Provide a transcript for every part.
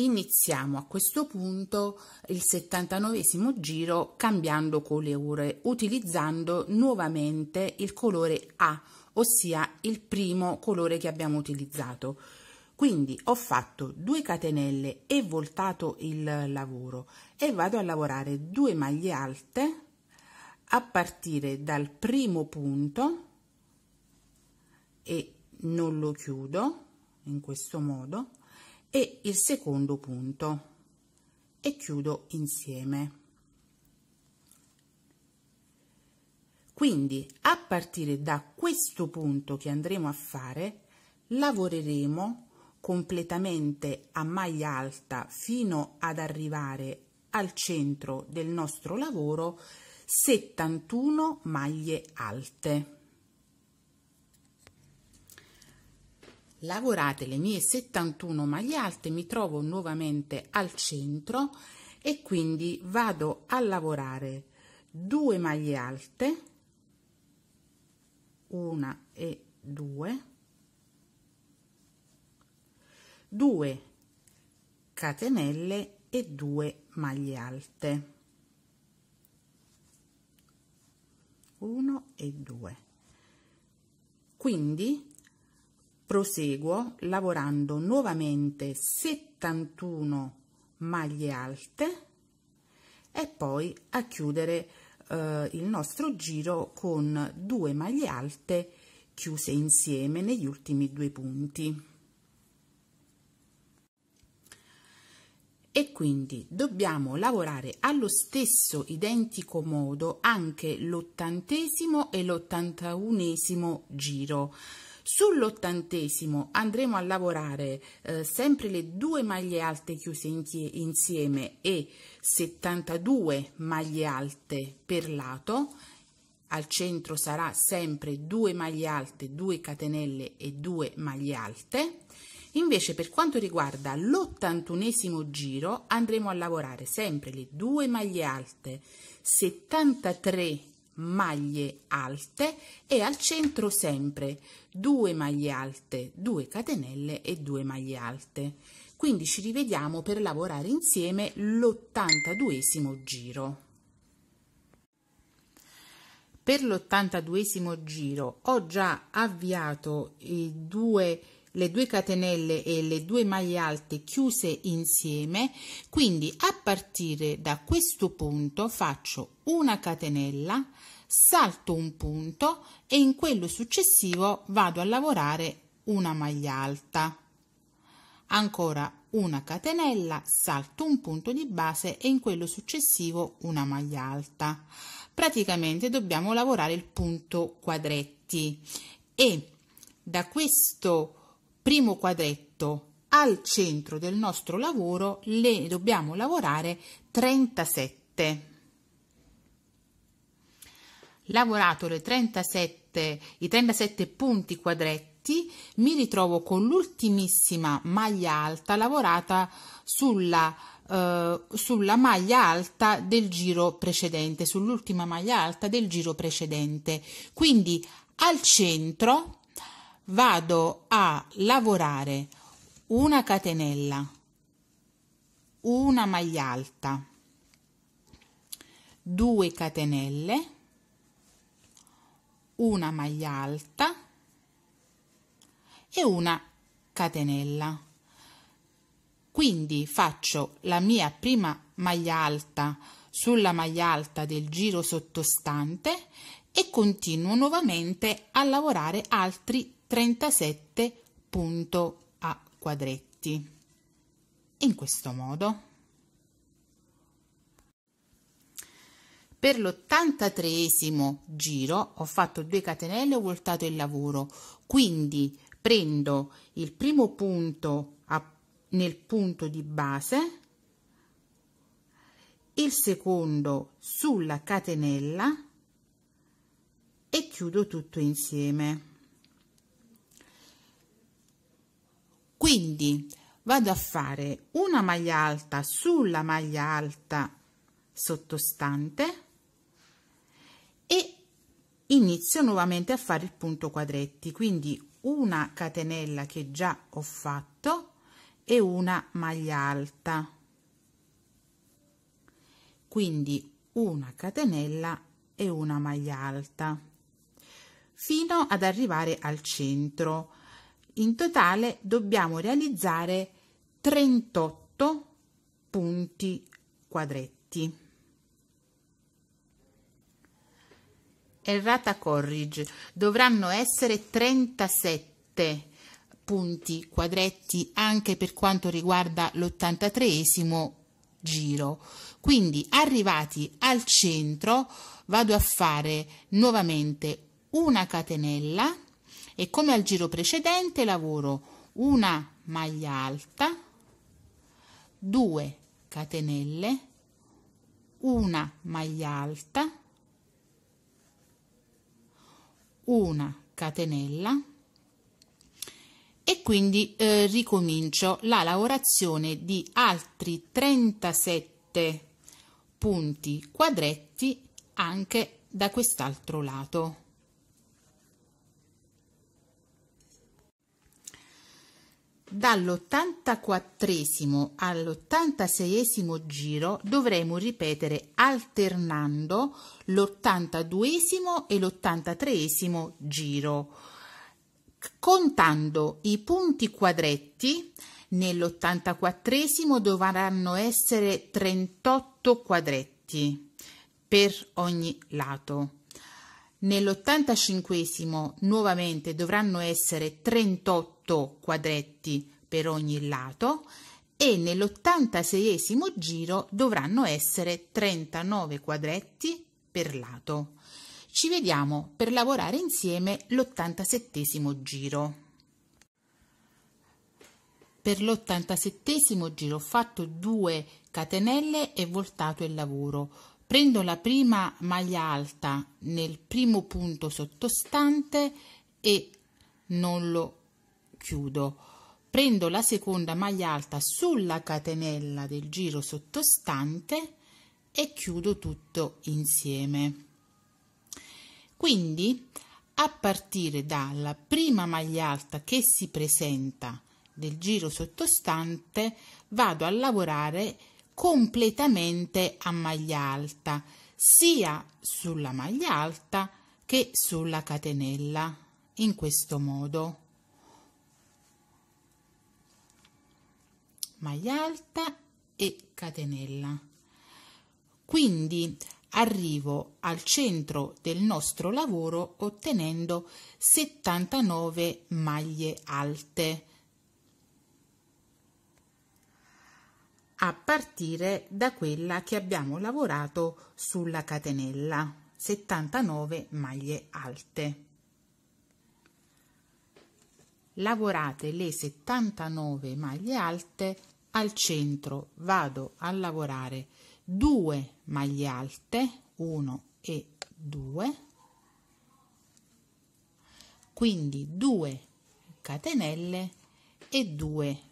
Iniziamo a questo punto il 79 giro cambiando colore, utilizzando nuovamente il colore A, ossia il primo colore che abbiamo utilizzato. Quindi ho fatto 2 catenelle e voltato il lavoro e vado a lavorare 2 maglie alte a partire dal primo punto e non lo chiudo in questo modo e il secondo punto e chiudo insieme. Quindi a partire da questo punto che andremo a fare lavoreremo completamente a maglia alta fino ad arrivare al centro del nostro lavoro 71 maglie alte. Lavorate le mie 71 maglie alte mi trovo nuovamente al centro e quindi vado a lavorare due maglie alte una e due due catenelle e due maglie alte. 1 e 2 quindi proseguo lavorando nuovamente 71 maglie alte e poi a chiudere eh, il nostro giro con due maglie alte chiuse insieme negli ultimi due punti. E quindi dobbiamo lavorare allo stesso identico modo anche l'ottantesimo e l'ottantunesimo giro Sull'ottantesimo andremo a lavorare eh, sempre le due maglie alte chiuse insieme e 72 maglie alte per lato. Al centro sarà sempre due maglie alte, due catenelle e due maglie alte. Invece per quanto riguarda l'ottantunesimo giro andremo a lavorare sempre le due maglie alte, 73 maglie alte e al centro sempre 2 maglie alte, 2 catenelle e 2 maglie alte. Quindi ci rivediamo per lavorare insieme l'82esimo giro. Per l'82esimo giro ho già avviato i due le due catenelle e le due maglie alte chiuse insieme quindi a partire da questo punto faccio una catenella salto un punto e in quello successivo vado a lavorare una maglia alta. Ancora una catenella salto un punto di base e in quello successivo una maglia alta. Praticamente dobbiamo lavorare il punto quadretti e da questo primo quadretto al centro del nostro lavoro le dobbiamo lavorare 37 lavorato le 37 i 37 punti quadretti mi ritrovo con l'ultimissima maglia alta lavorata sulla Uh, sulla maglia alta del giro precedente, sull'ultima maglia alta del giro precedente. Quindi al centro vado a lavorare una catenella, una maglia alta, due catenelle, una maglia alta e una catenella. Quindi faccio la mia prima maglia alta sulla maglia alta del giro sottostante e continuo nuovamente a lavorare altri 37 punto a quadretti. In questo modo. Per l'83esimo giro ho fatto 2 catenelle ho voltato il lavoro. Quindi prendo il primo punto a, nel punto di base il secondo sulla catenella e chiudo tutto insieme quindi vado a fare una maglia alta sulla maglia alta sottostante e inizio nuovamente a fare il punto quadretti. Quindi una catenella che già ho fatto e una maglia alta. Quindi una catenella e una maglia alta fino ad arrivare al centro in totale dobbiamo realizzare 38 punti quadretti. Errata corrige. Dovranno essere 37 punti quadretti anche per quanto riguarda l'83esimo giro. Quindi arrivati al centro vado a fare nuovamente una catenella e come al giro precedente lavoro una maglia alta 2 catenelle una maglia alta una catenella e quindi eh, ricomincio la lavorazione di altri 37 punti quadretti anche da quest'altro lato. Dall'84 all'86 giro dovremo ripetere alternando l'82 e l'83 giro, contando i punti quadretti nell'84 dovranno essere 38 quadretti per ogni lato. Nell'85 nuovamente dovranno essere 38 quadretti per ogni lato e nell'86 giro dovranno essere 39 quadretti per lato. Ci vediamo per lavorare insieme l'87 giro. Per l'87 giro ho fatto 2 catenelle e voltato il lavoro. Prendo la prima maglia alta nel primo punto sottostante e non lo chiudo. Prendo la seconda maglia alta sulla catenella del giro sottostante e chiudo tutto insieme. Quindi a partire dalla prima maglia alta che si presenta del giro sottostante vado a lavorare completamente a maglia alta sia sulla maglia alta che sulla catenella in questo modo maglia alta e catenella. Quindi arrivo al centro del nostro lavoro ottenendo 79 maglie alte. A partire da quella che abbiamo lavorato sulla catenella 79 maglie alte lavorate le 79 maglie alte al centro vado a lavorare 2 maglie alte 1 e 2 quindi 2 catenelle e 2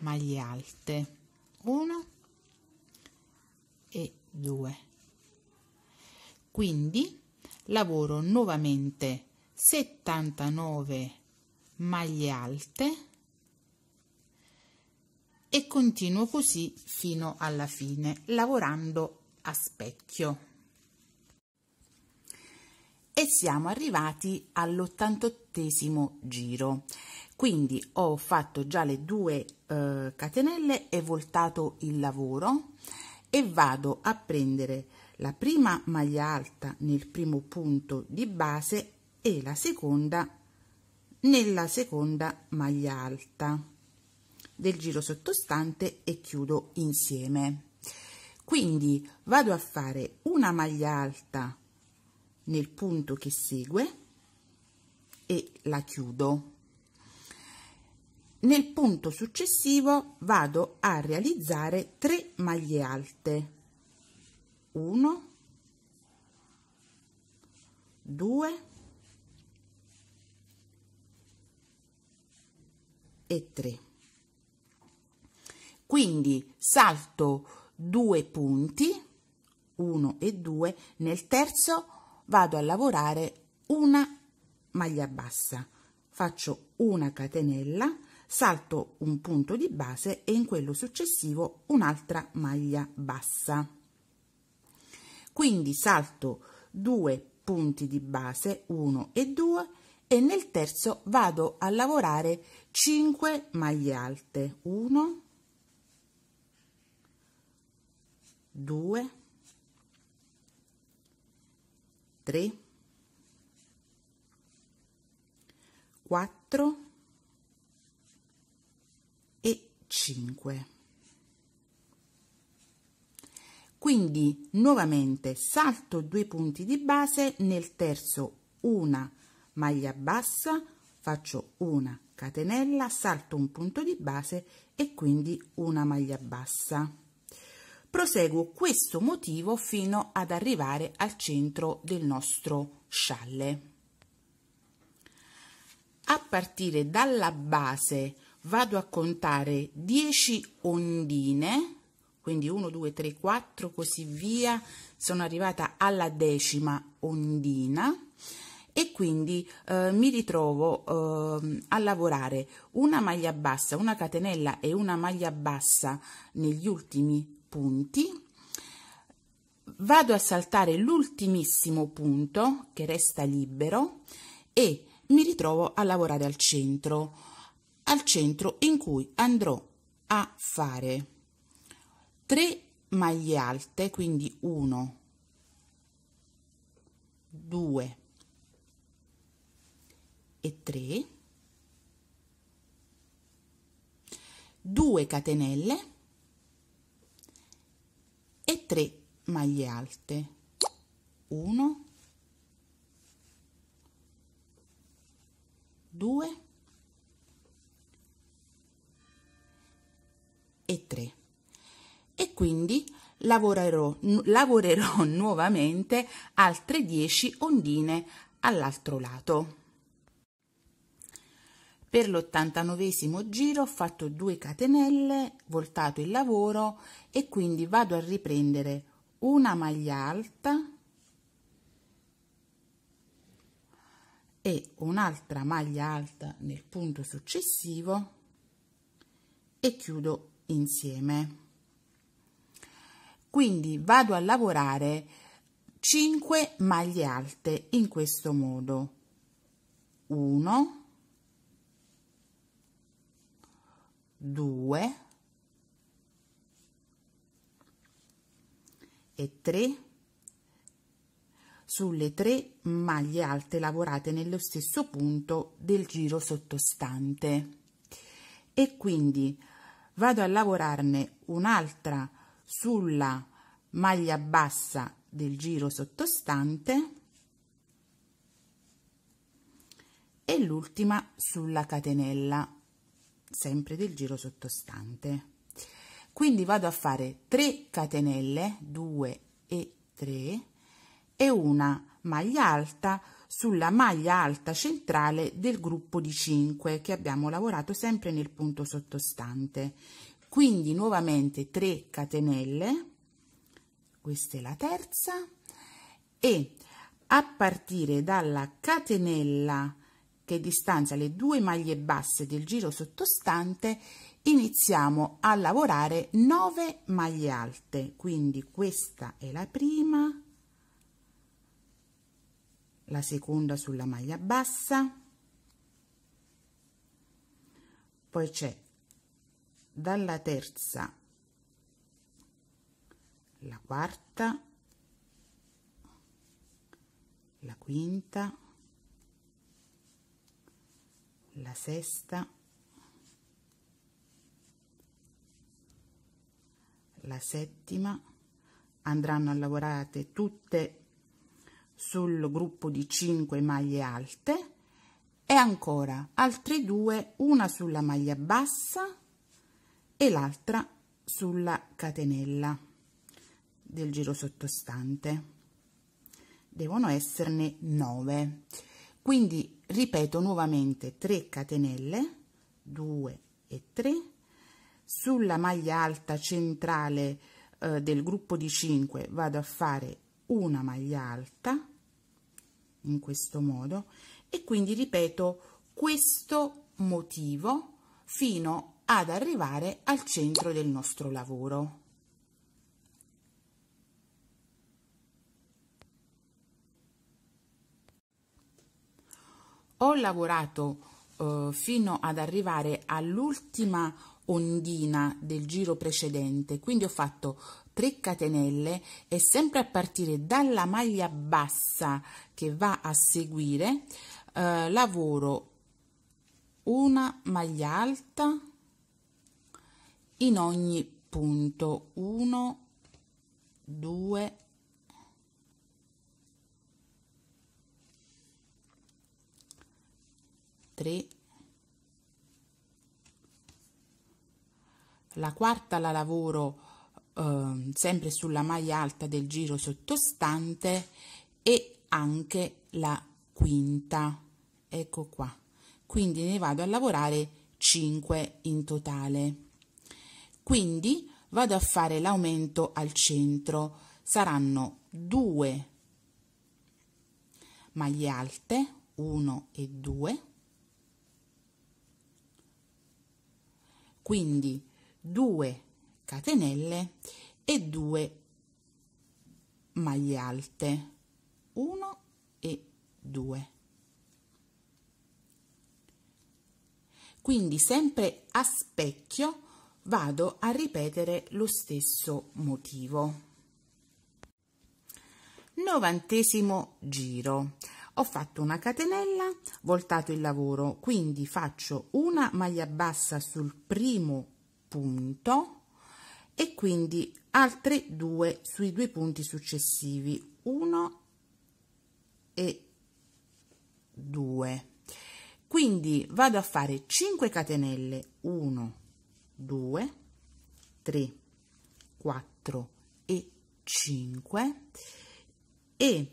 maglie alte 1 e 2 quindi lavoro nuovamente 79 maglie alte e continuo così fino alla fine lavorando a specchio. E siamo arrivati all'88 giro. Quindi ho fatto già le due eh, catenelle e voltato il lavoro e vado a prendere la prima maglia alta nel primo punto di base e la seconda nella seconda maglia alta. Del giro sottostante e chiudo insieme. Quindi vado a fare una maglia alta nel punto che segue e la chiudo. Nel punto successivo vado a realizzare 3 maglie alte. 1 2 e 3 quindi salto due punti 1 e 2 nel terzo vado a lavorare una maglia bassa faccio una catenella salto un punto di base e in quello successivo un'altra maglia bassa. Quindi salto due punti di base, 1 e 2, e nel terzo vado a lavorare 5 maglie alte. 1, 2, 3, 4 e 5. Quindi nuovamente salto due punti di base, nel terzo una maglia bassa, faccio una catenella, salto un punto di base e quindi una maglia bassa. Proseguo questo motivo fino ad arrivare al centro del nostro scialle. A partire dalla base vado a contare 10 ondine quindi 1 2 3 4 così via sono arrivata alla decima ondina e quindi eh, mi ritrovo eh, a lavorare. Una maglia bassa una catenella e una maglia bassa negli ultimi punti. Vado a saltare l'ultimissimo punto che resta libero e mi ritrovo a lavorare al centro. Al centro in cui andrò a fare 3 maglie alte, quindi 1, 2 e 3, 2 catenelle e 3 maglie alte. 1, 2 e 3 e quindi lavorerò, lavorerò nuovamente altre 10 ondine all'altro lato. Per l'89 giro ho fatto 2 catenelle, voltato il lavoro e quindi vado a riprendere una maglia alta e un'altra maglia alta nel punto successivo e chiudo insieme. Quindi vado a lavorare 5 maglie alte in questo modo. 1 2 e 3 sulle tre maglie alte lavorate nello stesso punto del giro sottostante. E quindi vado a lavorarne un'altra sulla maglia bassa del giro sottostante e l'ultima sulla catenella sempre del giro sottostante. Quindi vado a fare 3 catenelle 2 e 3 e una maglia alta sulla maglia alta centrale del gruppo di 5 che abbiamo lavorato sempre nel punto sottostante. Quindi nuovamente 3 catenelle questa è la terza e a partire dalla catenella che distanzia le due maglie basse del giro sottostante iniziamo a lavorare 9 maglie alte. Quindi questa è la prima la seconda sulla maglia bassa poi c'è dalla terza la quarta la quinta la sesta la settima andranno a lavorare tutte sul gruppo di 5 maglie alte e ancora altre due una sulla maglia bassa e l'altra sulla catenella del giro sottostante. Devono esserne 9 quindi ripeto nuovamente 3 catenelle 2 e 3 sulla maglia alta centrale eh, del gruppo di 5 vado a fare una maglia alta in questo modo e quindi ripeto questo motivo fino ad arrivare al centro del nostro lavoro. Ho lavorato eh, fino ad arrivare all'ultima ondina del giro precedente, quindi ho fatto 3 catenelle e sempre a partire dalla maglia bassa che va a seguire eh, lavoro una maglia alta in ogni punto 1 2 3 la quarta la lavoro eh, sempre sulla maglia alta del giro sottostante e anche la quinta. Ecco qua. Quindi ne vado a lavorare 5 in totale. Quindi vado a fare l'aumento al centro. Saranno 2 maglie alte 1 e 2 quindi 2 catenelle e 2 maglie alte. 1 e 2 quindi sempre a specchio vado a ripetere lo stesso motivo. Novantesimo giro ho fatto una catenella voltato il lavoro quindi faccio una maglia bassa sul primo punto e quindi altre due sui due punti successivi 1 e 2 quindi vado a fare 5 catenelle 1 2 3 4 e 5 e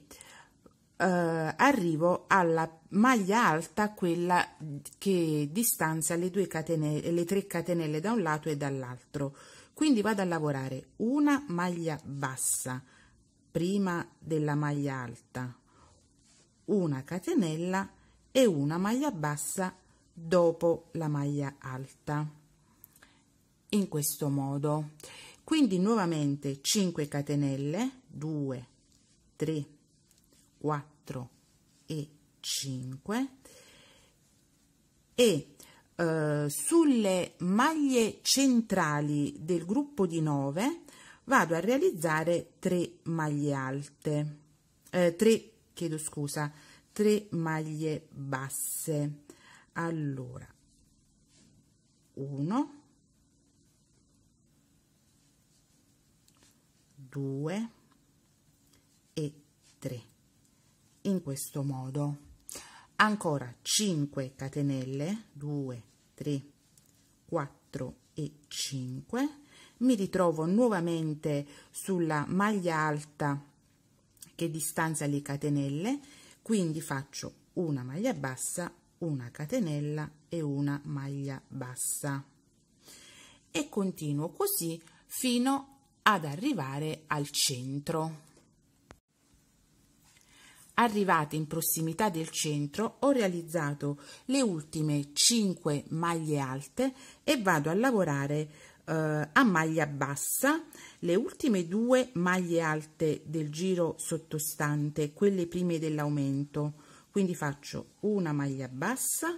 eh, arrivo alla maglia alta quella che distanzia le due catenelle le tre catenelle da un lato e dall'altro. Quindi vado a lavorare una maglia bassa prima della maglia alta una catenella e una maglia bassa dopo la maglia alta. In questo modo. Quindi nuovamente 5 catenelle 2 3 4 e 5 e eh, sulle maglie centrali del gruppo di 9 vado a realizzare 3 maglie alte. Eh, 3 chiedo scusa 3 maglie basse. Allora 1 2 e 3 in questo modo. Ancora 5 catenelle 2 3 4 e 5 mi ritrovo nuovamente sulla maglia alta che distanzia le catenelle quindi faccio una maglia bassa una catenella e una maglia bassa. E continuo così fino ad arrivare al centro Arrivate in prossimità del centro ho realizzato le ultime 5 maglie alte e vado a lavorare eh, a maglia bassa le ultime due maglie alte del giro sottostante, quelle prime dell'aumento. Quindi faccio una maglia bassa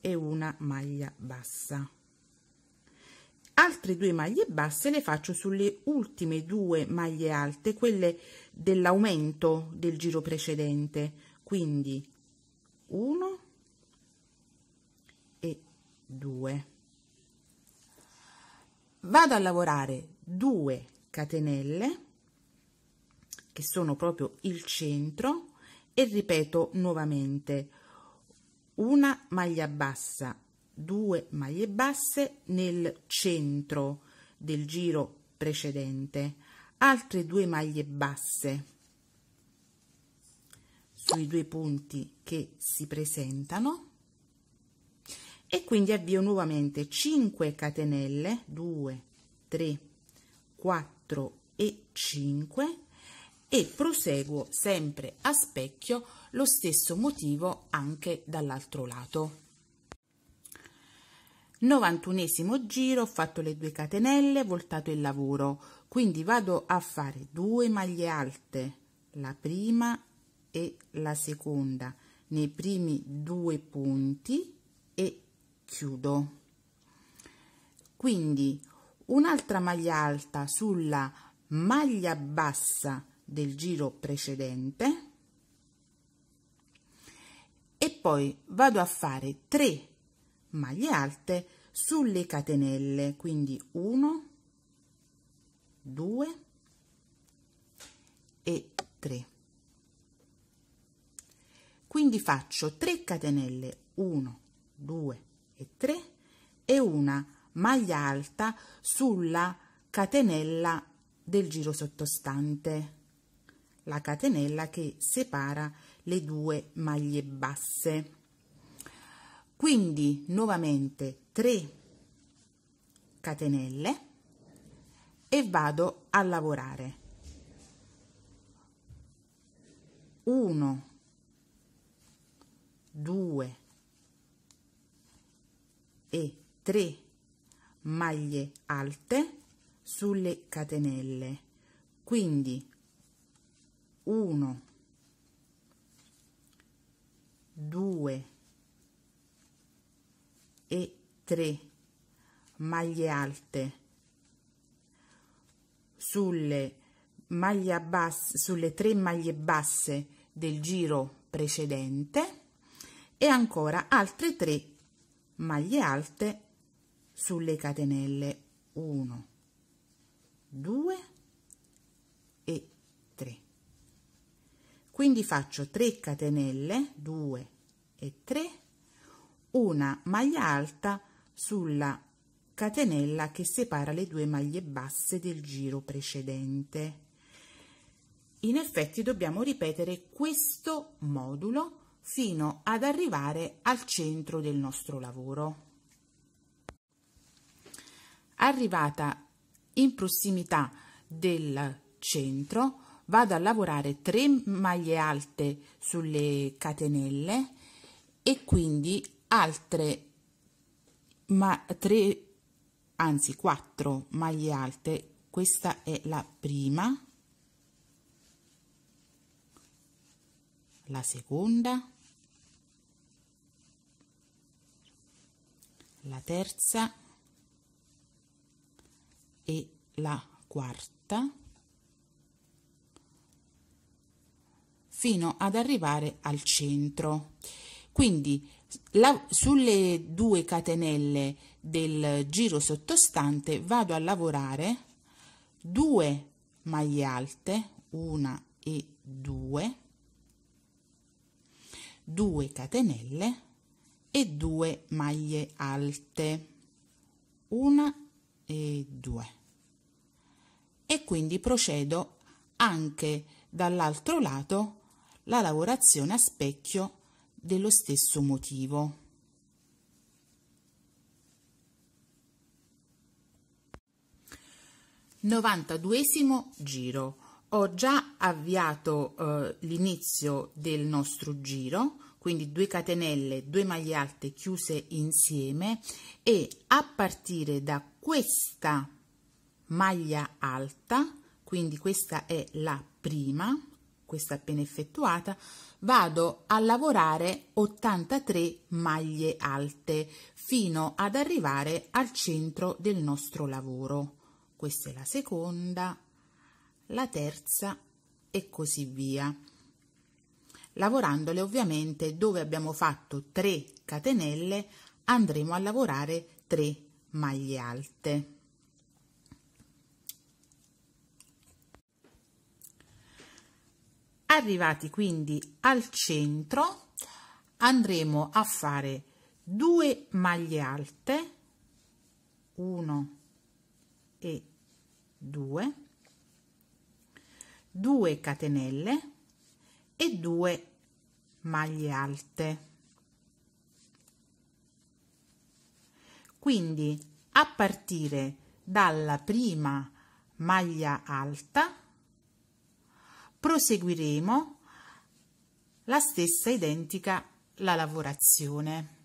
e una maglia bassa altre due maglie basse le faccio sulle ultime due maglie alte quelle dell'aumento del giro precedente. Quindi 1 e 2 vado a lavorare 2 catenelle che sono proprio il centro e ripeto nuovamente una maglia bassa 2 maglie basse nel centro del giro precedente. Altre due maglie basse sui due punti che si presentano. E quindi avvio nuovamente. 5 catenelle 2 3 4 e 5 e proseguo sempre a specchio lo stesso motivo anche dall'altro lato 91 giro ho fatto le due catenelle voltato il lavoro. Quindi vado a fare due maglie alte la prima e la seconda. Nei primi due punti e chiudo. Quindi un'altra maglia alta sulla maglia bassa del giro precedente e poi vado a fare 3 maglie alte sulle catenelle. Quindi 1 2 e 3 quindi faccio 3 catenelle 1 2 e 3 e una maglia alta sulla catenella del giro sottostante. La catenella che separa le due maglie basse quindi nuovamente 3 catenelle e vado a lavorare. 1 2 e 3 maglie alte sulle catenelle. Quindi 1 2 e 3 maglie alte. Sulle maglie basse sulle tre maglie basse del giro precedente e ancora altre 3 maglie alte sulle catenelle. 1 2 e 3 quindi faccio 3 catenelle 2 e 3 una maglia alta sulla catenella che separa le due maglie basse del giro precedente. In effetti dobbiamo ripetere questo modulo fino ad arrivare al centro del nostro lavoro. Arrivata in prossimità del centro vado a lavorare 3 maglie alte sulle catenelle e quindi altre ma 3 anzi 4 maglie alte. Questa è la prima. La seconda. La terza. E la quarta. Fino ad arrivare al centro. Quindi la, sulle due catenelle del giro sottostante vado a lavorare 2 maglie alte una e 2 2 catenelle e 2 maglie alte una e 2 e quindi procedo anche dall'altro lato la lavorazione a specchio dello stesso motivo. Novantaduesimo giro. Ho già avviato eh, l'inizio del nostro giro, quindi 2 catenelle, 2 maglie alte chiuse insieme e a partire da questa maglia alta, quindi questa è la prima, questa appena effettuata, vado a lavorare 83 maglie alte fino ad arrivare al centro del nostro lavoro. Questa è la seconda, la terza e così via. Lavorandole ovviamente dove abbiamo fatto 3 catenelle andremo a lavorare 3 maglie alte. Arrivati quindi al centro andremo a fare due maglie alte, 1 e 2, 2 catenelle e 2 maglie alte. Quindi a partire dalla prima maglia alta proseguiremo la stessa identica la lavorazione.